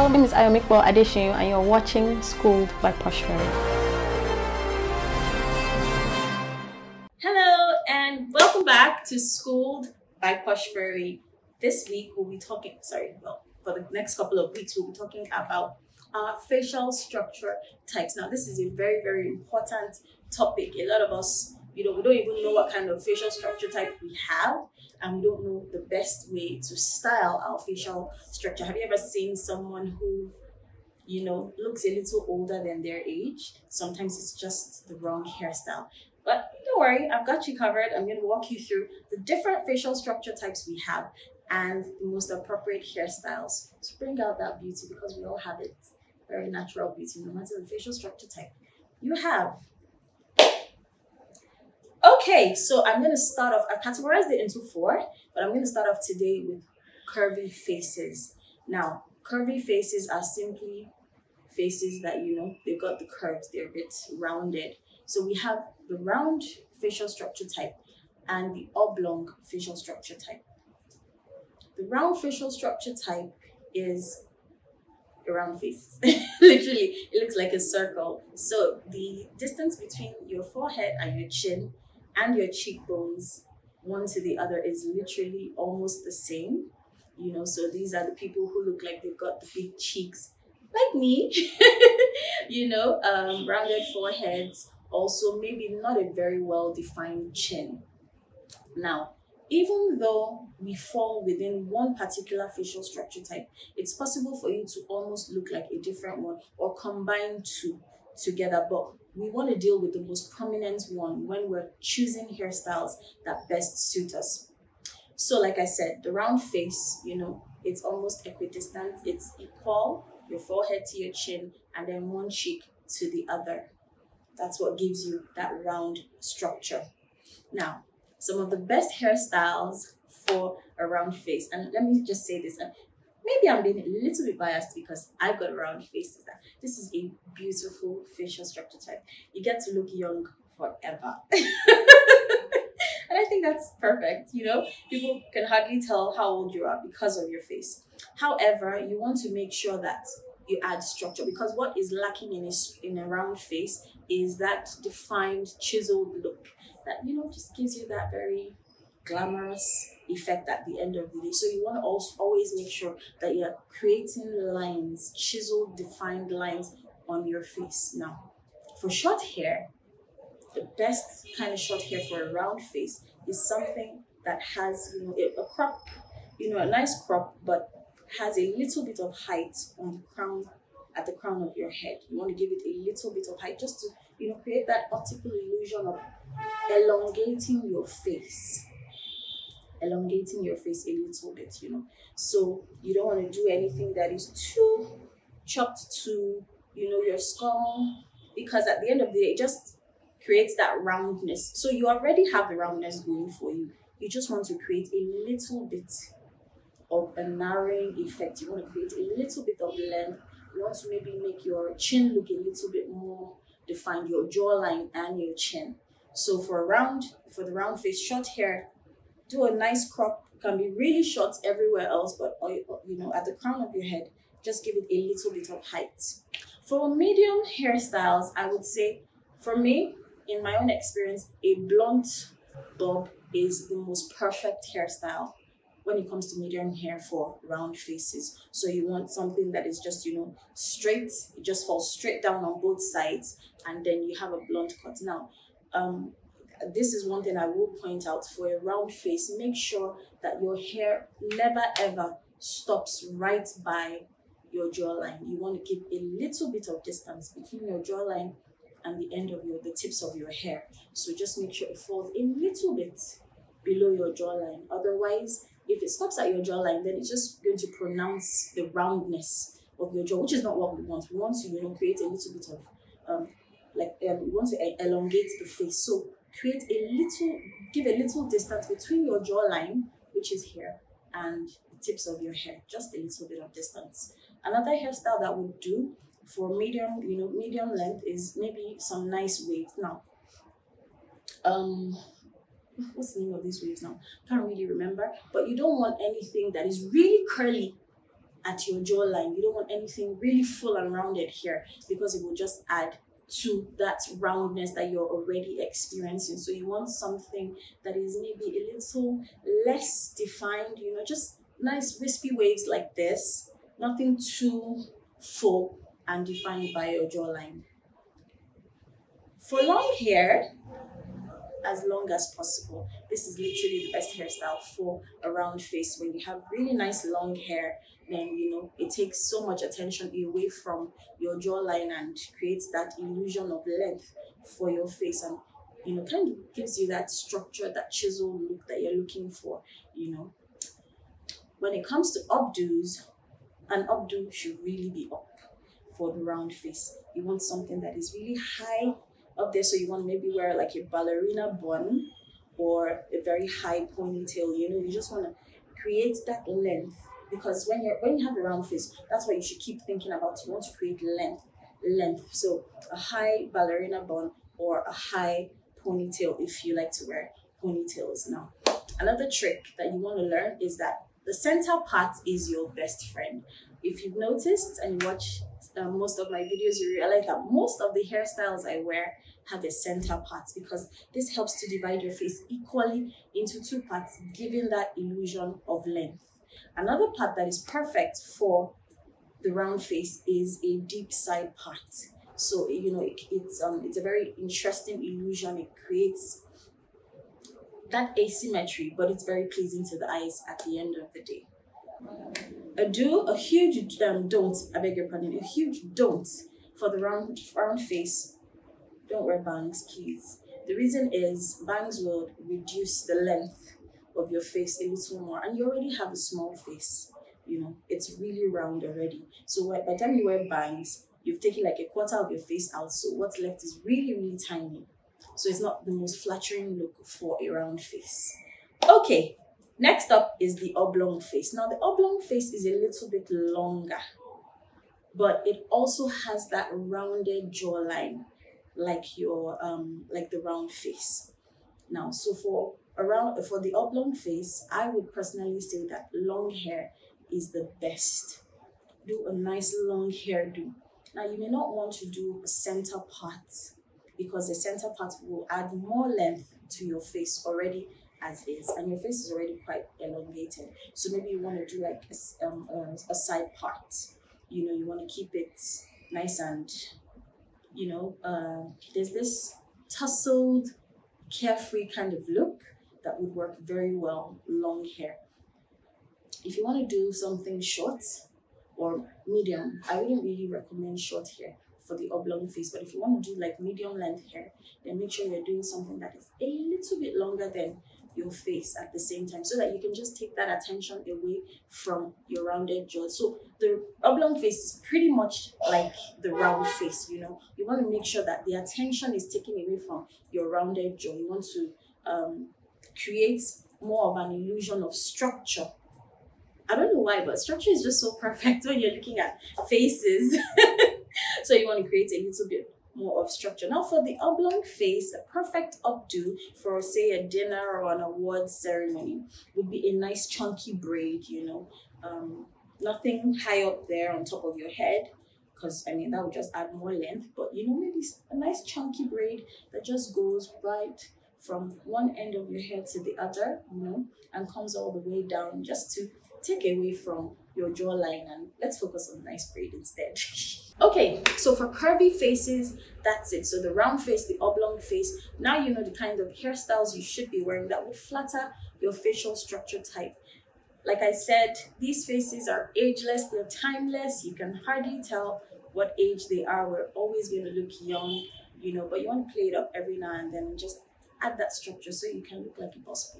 Hello, my name is Ayomikbo Adeshin and you're watching Schooled by Posh Fairy. Hello and welcome back to Schooled by Posh Fairy. This week we'll be talking, sorry, well, for the next couple of weeks we'll be talking about facial structure types. Now this is a very, very important topic. A lot of us, you know, we don't even know what kind of facial structure type we have and we don't know the best way to style our facial structure. Have you ever seen someone who, you know, looks a little older than their age? Sometimes it's just the wrong hairstyle. But don't worry, I've got you covered. I'm going to walk you through the different facial structure types we have and the most appropriate hairstyles to bring out that beauty because we all have it. Very natural beauty, no matter the facial structure type you have. Okay, so I'm going to start off. I've categorized it into four, but I'm going to start off today with curvy faces. Now, curvy faces are simply faces that, you know, they've got the curves, they're a bit rounded. So we have the round facial structure type and the oblong facial structure type. The round facial structure type is a round face. Literally, it looks like a circle. So the distance between your forehead and your chin and your cheekbones one to the other is literally almost the same you know so these are the people who look like they've got the big cheeks like me you know um, rounded foreheads also maybe not a very well defined chin. Now even though we fall within one particular facial structure type it's possible for you to almost look like a different one or combine two together but we want to deal with the most prominent one when we're choosing hairstyles that best suit us. So, like I said, the round face, you know, it's almost equidistant, it's equal, your forehead to your chin, and then one cheek to the other. That's what gives you that round structure. Now, some of the best hairstyles for a round face, and let me just say this, maybe I'm being a little bit biased because I've got round face. This is a beautiful facial structure type. You get to look young forever. and I think that's perfect. You know, people can hardly tell how old you are because of your face. However, you want to make sure that you add structure because what is lacking in a, in a round face is that defined chiseled look that you know just gives you that very glamorous effect at the end of the day. So you want to also always make sure that you're creating lines, chiseled, defined lines on your face. Now, for short hair, the best kind of short hair for a round face is something that has, you know, a, a crop, you know, a nice crop, but has a little bit of height on the crown, at the crown of your head. You want to give it a little bit of height just to, you know, create that optical illusion of elongating your face elongating your face a little bit, you know. So you don't want to do anything that is too chopped to, you know, your skull because at the end of the day, it just creates that roundness. So you already have the roundness going for you. You just want to create a little bit of a narrowing effect. You want to create a little bit of length. You want to maybe make your chin look a little bit more defined, your jawline and your chin. So for a round, for the round face, short hair do a nice crop. can be really short everywhere else, but you know, at the crown of your head, just give it a little bit of height. For medium hairstyles, I would say, for me, in my own experience, a blunt bob is the most perfect hairstyle when it comes to medium hair for round faces. So you want something that is just, you know, straight, it just falls straight down on both sides, and then you have a blunt cut. Now, um, this is one thing I will point out for a round face. Make sure that your hair never ever stops right by your jawline. You want to keep a little bit of distance between your jawline and the end of your the tips of your hair. So just make sure it falls a little bit below your jawline. Otherwise, if it stops at your jawline, then it's just going to pronounce the roundness of your jaw, which is not what we want. We want to, you know, create a little bit of um like um, we want to elongate the face. So create a little, give a little distance between your jawline, which is here, and the tips of your hair, just a little bit of distance. Another hairstyle that would do for medium, you know, medium length is maybe some nice waves. Now, um, what's the name of these waves now? Can't really remember, but you don't want anything that is really curly at your jawline. You don't want anything really full and rounded here because it will just add to that roundness that you're already experiencing. So you want something that is maybe a little less defined, you know, just nice wispy waves like this, nothing too full and defined by your jawline. For long hair, as long as possible. This is literally the best hairstyle for a round face. When you have really nice long hair, then you know it takes so much attention away from your jawline and creates that illusion of length for your face and you know kind of gives you that structure, that chisel look that you're looking for, you know. When it comes to updos, an updo should really be up for the round face. You want something that is really high up there. So you want to maybe wear like a ballerina bun or a very high ponytail. You know, you just want to create that length because when you're when you have a round face, that's what you should keep thinking about. You want to create length, length. So a high ballerina bun or a high ponytail if you like to wear ponytails. Now, another trick that you want to learn is that the center part is your best friend. If you've noticed and you watch uh, most of my videos, you realize that most of the hairstyles I wear have a center part because this helps to divide your face equally into two parts, giving that illusion of length. Another part that is perfect for the round face is a deep side part. So you know it, it's um it's a very interesting illusion. It creates that asymmetry, but it's very pleasing to the eyes at the end of the day. A do, a huge um, don't, I beg your pardon, a huge don't for the round, round face don't wear bangs, please. The reason is bangs will reduce the length of your face a little more, and you already have a small face. You know, it's really round already. So by the time you wear bangs, you've taken like a quarter of your face out, so what's left is really, really tiny. So it's not the most flattering look for a round face. Okay, next up is the oblong face. Now the oblong face is a little bit longer, but it also has that rounded jawline like your um like the round face now so for around for the oblong face i would personally say that long hair is the best do a nice long hairdo now you may not want to do a center part because the center part will add more length to your face already as is and your face is already quite elongated. So maybe you want to do like a, um, a, a side part. You know you want to keep it nice and you know, uh, there's this tousled, carefree kind of look that would work very well long hair. If you want to do something short or medium, I wouldn't really recommend short hair for the oblong face. But if you want to do like medium length hair, then make sure you're doing something that is a little bit longer than your face at the same time so that you can just take that attention away from your rounded jaw. So the oblong face is pretty much like the round face, you know. You want to make sure that the attention is taken away from your rounded jaw. You want to um, create more of an illusion of structure. I don't know why, but structure is just so perfect when you're looking at faces. so you want to create a little bit more of structure. Now for the oblong face, a perfect updo for say a dinner or an awards ceremony would be a nice chunky braid, you know, um, nothing high up there on top of your head because I mean that would just add more length, but you know, maybe a nice chunky braid that just goes right from one end of your hair to the other, you know, and comes all the way down just to take away from your jawline and let's focus on nice braid instead. okay, so for curvy faces, that's it. So the round face, the oblong face, now you know the kind of hairstyles you should be wearing that would flatter your facial structure type. Like I said, these faces are ageless, they're timeless. You can hardly tell what age they are. We're always going to look young, you know, but you want to play it up every now and then and just add that structure so you can look like a boss.